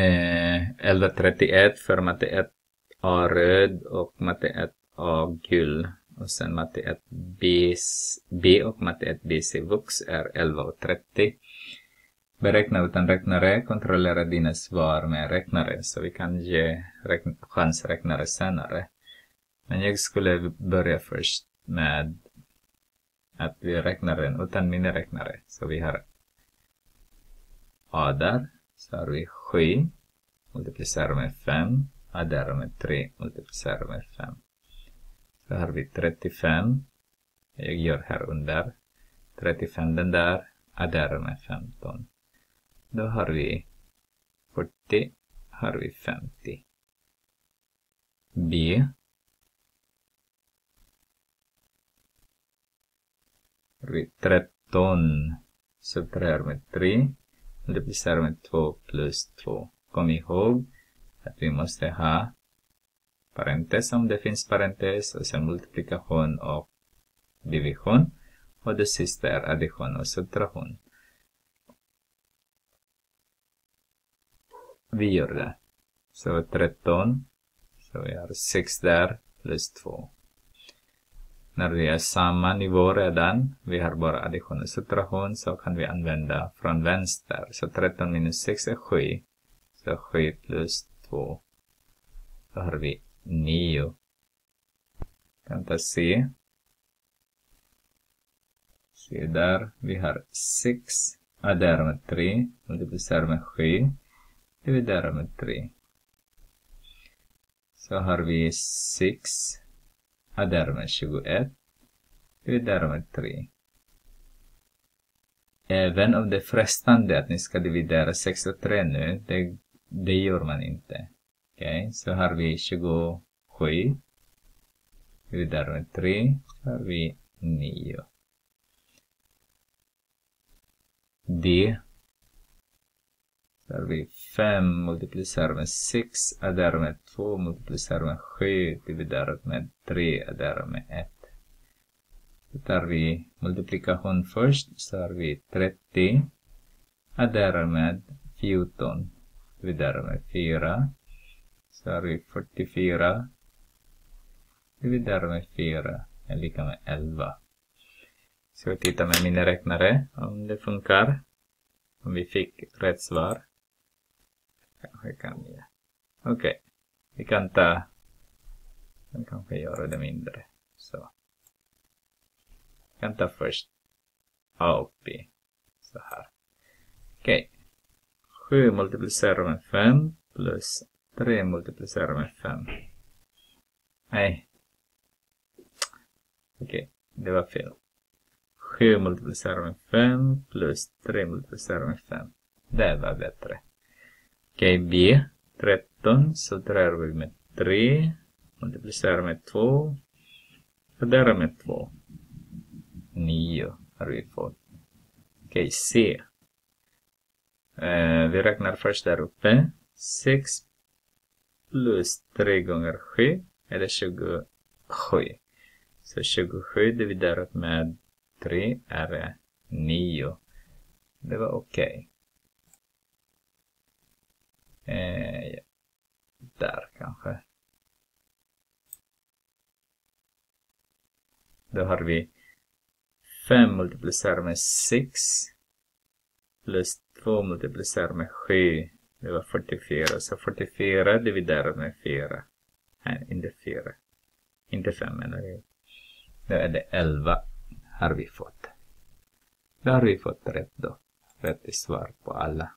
Eh, 1131 för matte 1 A röd och matte 1 A gul. Och sen matte 1 B, B och matte 1 BC Vux är 11.30. Beräkna utan räknare, kontrollera dina svar med räknare så vi kan ge räkn chansräknare senare. Men jag skulle börja först med att vi räknar den utan miniräknare. Så vi har A där, så har vi 7 multiplicerar med 5, adderar med 3 multiplicerar med 5. Så har vi 35, jag gör här under, 35 den där, adderar med 15. Då har vi 40, har vi 50. B vi 13 subtraherar med 3 multiplicerar med 2 plus 2. Kom ihåg att vi måste ha parentes om det finns parentes och sen multiplikation och division. Och det sista är addition och subtraktion. Vi gör det. Så 13. Så vi har 6 där plus 2. När vi är samma nivå redan, vi har bara addition och subtraktion, så kan vi använda från vänster. Så 13 minus 6 är 7. Så 7 plus 2. Då har vi 9. Kan ta C. Se där, vi har 6. Adderar med 3. Multiplicerar med 7. Dividerar med 3. Så har vi 6 addera med 21. Dividera med 3. Även om det är frestande att ni ska dividera 6 och 3 nu, det, det gör man inte. Okej, okay? så har vi 27. Dividera med 3, så har vi 9. D vi 5 multiplicerat med 6, adderar med 2, multiplicerar med 7, dividerat med 3, adderar med 1. Då tar vi multiplikation först, så har vi 30, adderar med 14, dividerat med 4. Så har vi 44, dividerat med 4, är lika med 11. Så jag tittar med mina räknare om det funkar. Om vi fick rätt svar. Kanske kan ge. Okej. Okay. Vi kan ta... Vi kanske göra det mindre. Så. Vi kan ta först AOP. Så här. Okej. Okay. 7 multiplicerar med 5 plus 3 multiplicerar med 5. Nej. Okej, okay. det var fel. 7 multiplicerar med 5 plus 3 multiplicerar med 5. Det var bättre. Okej, B. 13. Så drar vi med 3. Multiplicerar med 2. Adderar med 2. 9 har vi fått. Okej, C. Uh, vi räknar först där uppe. 6 plus 3 gånger 7 är det 27. Så 27 dividerat med 3 är 9. Det var okej. Okay. Eh, där kanske. Då har vi 5 multiplicerat med 6 plus 2 multiplicerat med 7. Det var 44. Så 44 dividerat med 4. Nej, inte 4. Inte 5 menar jag. Då är det 11 har vi fått. Då har vi fått rätt då. Rätt svar på alla.